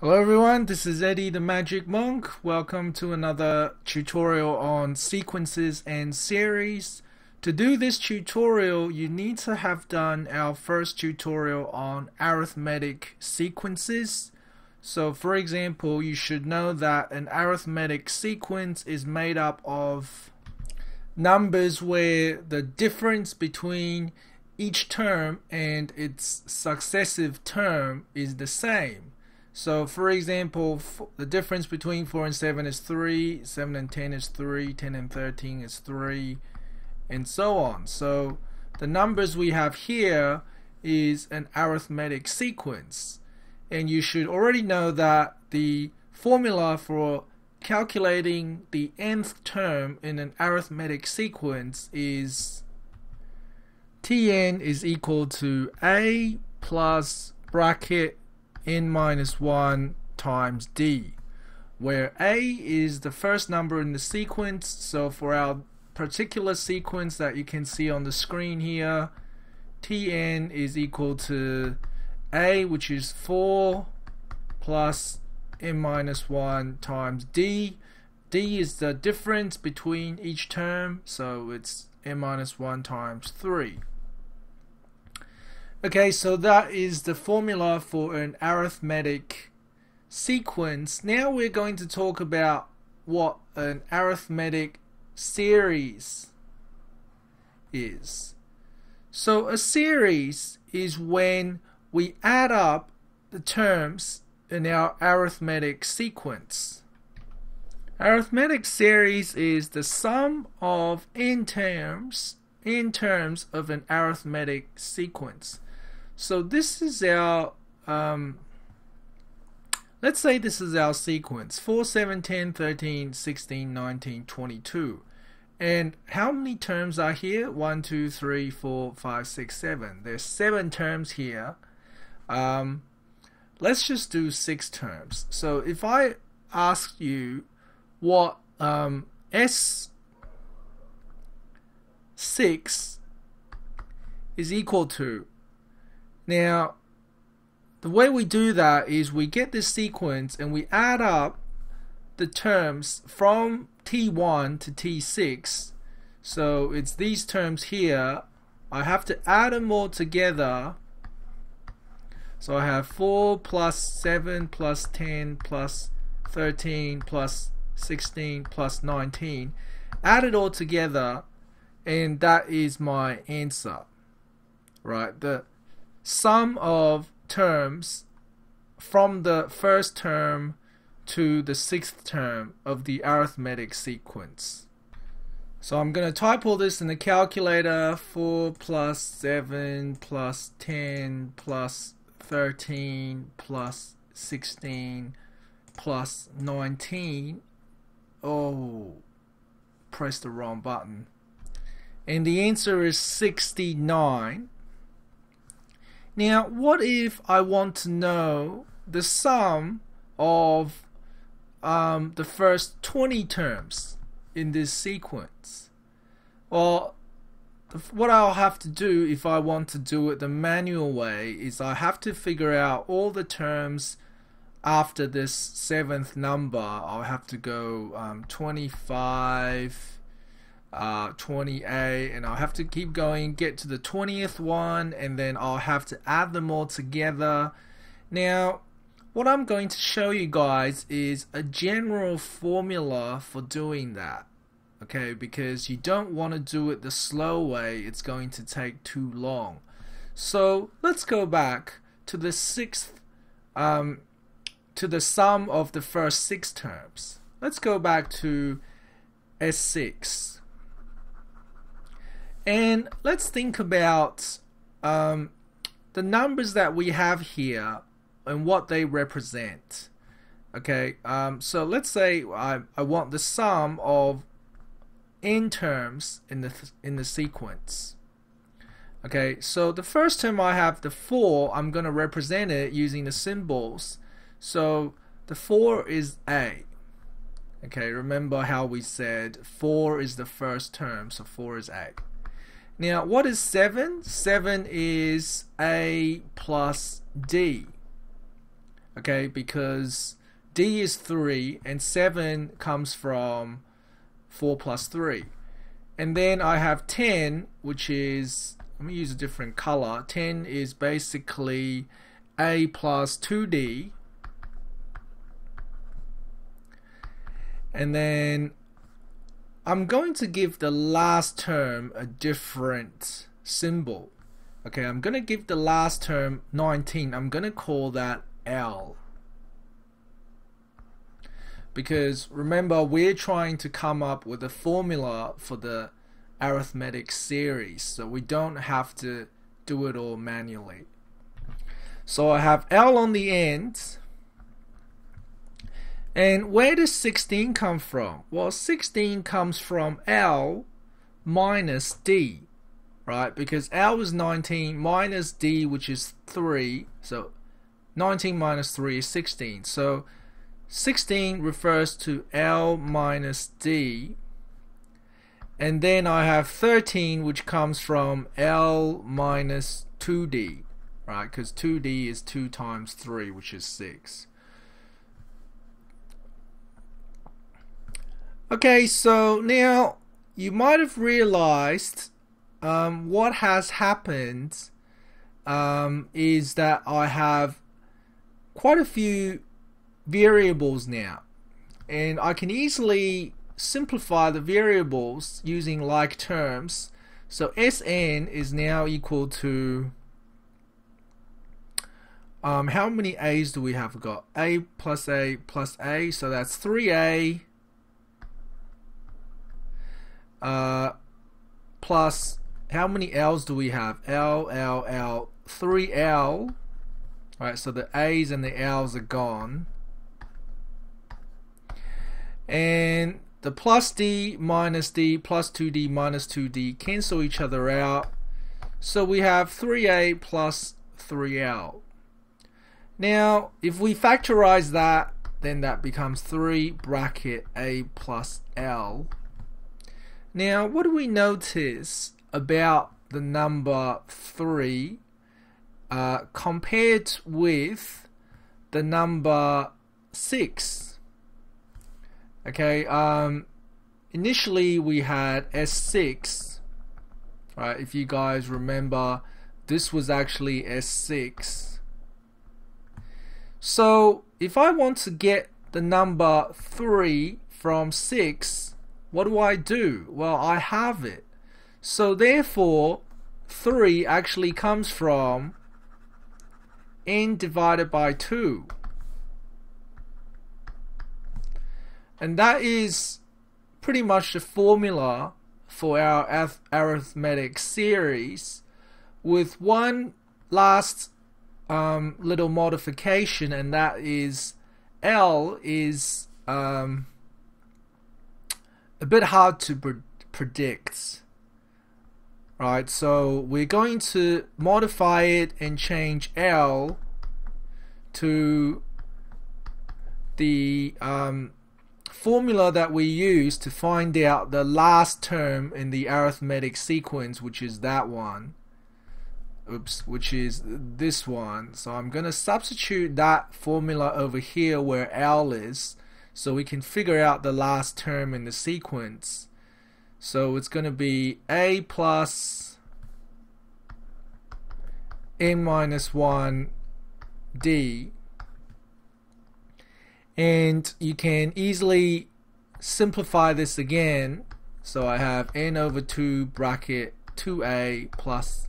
Hello everyone, this is Eddie the Magic Monk. Welcome to another tutorial on sequences and series. To do this tutorial, you need to have done our first tutorial on arithmetic sequences. So for example, you should know that an arithmetic sequence is made up of numbers where the difference between each term and its successive term is the same. So for example, the difference between 4 and 7 is 3, 7 and 10 is 3, 10 and 13 is 3, and so on. So the numbers we have here is an arithmetic sequence. And you should already know that the formula for calculating the nth term in an arithmetic sequence is Tn is equal to A plus bracket n minus 1 times d, where a is the first number in the sequence. So for our particular sequence that you can see on the screen here, tn is equal to a, which is 4 plus n minus 1 times d. d is the difference between each term, so it's n minus 1 times 3. Okay, so that is the formula for an arithmetic sequence. Now we're going to talk about what an arithmetic series is. So a series is when we add up the terms in our arithmetic sequence. Arithmetic series is the sum of n terms in terms of an arithmetic sequence. So this is our, um, let's say this is our sequence 4, 7, 10, 13, 16, 19, 22. And how many terms are here? 1, 2, 3, 4, 5, 6, 7. There's 7 terms here. Um, let's just do 6 terms. So if I ask you what um, S6 is equal to, now, the way we do that is we get this sequence and we add up the terms from T1 to T6. So it's these terms here. I have to add them all together. So I have 4 plus 7 plus 10 plus 13 plus 16 plus 19. Add it all together and that is my answer. Right? The sum of terms from the first term to the sixth term of the arithmetic sequence. So I'm going to type all this in the calculator 4 plus 7 plus 10 plus 13 plus 16 plus 19. Oh, press the wrong button. And the answer is 69. Now, what if I want to know the sum of um, the first 20 terms in this sequence? Well, what I'll have to do if I want to do it the manual way is I have to figure out all the terms after this seventh number. I'll have to go um, 25 uh, 20A and I'll have to keep going get to the 20th one and then I'll have to add them all together. Now what I'm going to show you guys is a general formula for doing that okay? Because you don't want to do it the slow way it's going to take too long. So let's go back to the sixth um, to the sum of the first six terms. Let's go back to S6 and let's think about um, the numbers that we have here and what they represent. Okay, um, so let's say I, I want the sum of n terms in the in the sequence. Okay, so the first term I have the 4, I'm going to represent it using the symbols. So the 4 is A. Okay, remember how we said 4 is the first term, so 4 is A. Now, what is 7? 7 is A plus D. Okay, because D is 3 and 7 comes from 4 plus 3. And then I have 10, which is, let me use a different color. 10 is basically A plus 2D. And then I'm going to give the last term a different symbol. Okay, I'm going to give the last term 19. I'm going to call that L. Because remember, we're trying to come up with a formula for the arithmetic series, so we don't have to do it all manually. So I have L on the end. And where does 16 come from? Well, 16 comes from L minus D, right? Because L is 19 minus D, which is 3. So 19 minus 3 is 16. So 16 refers to L minus D. And then I have 13, which comes from L minus 2D, right? Because 2D is 2 times 3, which is 6. Okay, so now you might have realized um, what has happened um, is that I have quite a few variables now. And I can easily simplify the variables using like terms. So Sn is now equal to um, how many A's do we have got? A plus A plus A, so that's 3A uh, plus how many L's do we have? L, L, L, 3L. Alright, so the A's and the L's are gone. And the plus D minus D plus 2D minus 2D cancel each other out. So we have 3A plus 3L. Now, if we factorize that, then that becomes 3 bracket A plus L now, what do we notice about the number 3 uh, compared with the number 6? Okay, um, initially we had S6, right? If you guys remember, this was actually S6. So, if I want to get the number 3 from 6, what do I do? Well, I have it. So therefore, 3 actually comes from n divided by 2. And that is pretty much the formula for our arithmetic series with one last um, little modification and that is L is um, a bit hard to pre predict. Right, so we're going to modify it and change L to the um, formula that we use to find out the last term in the arithmetic sequence, which is that one. Oops, which is this one. So I'm going to substitute that formula over here where L is so we can figure out the last term in the sequence. So it's going to be a plus n minus 1 d. And you can easily simplify this again. So I have n over 2 bracket 2a plus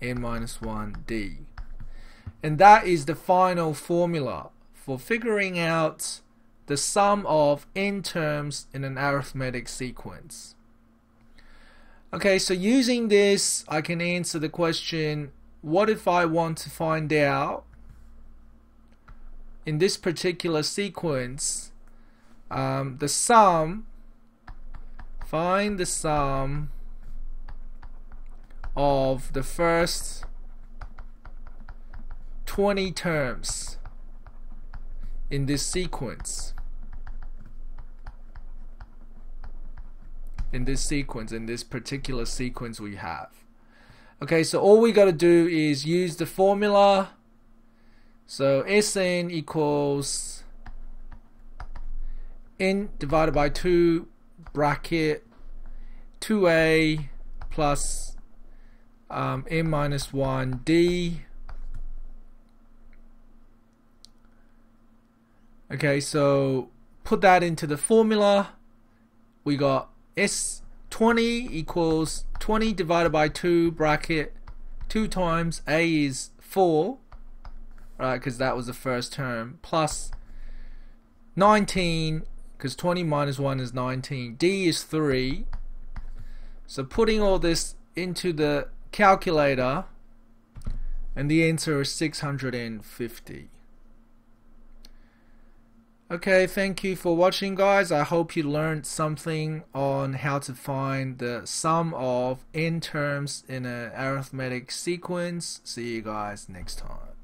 n minus 1 d. And that is the final formula for figuring out the sum of n terms in an arithmetic sequence. Okay, so using this, I can answer the question, what if I want to find out in this particular sequence um, the sum, find the sum of the first 20 terms in this sequence. In this sequence, in this particular sequence we have. Okay, so all we got to do is use the formula, So Sn equals n divided by 2 bracket 2a plus um, n minus 1 d. Okay so put that into the formula. We got s20 equals 20 divided by 2 bracket 2 times a is 4 right because that was the first term plus 19 because 20 minus 1 is 19 d is 3 so putting all this into the calculator and the answer is 650 okay thank you for watching guys. I hope you learned something on how to find the sum of n terms in an arithmetic sequence. See you guys next time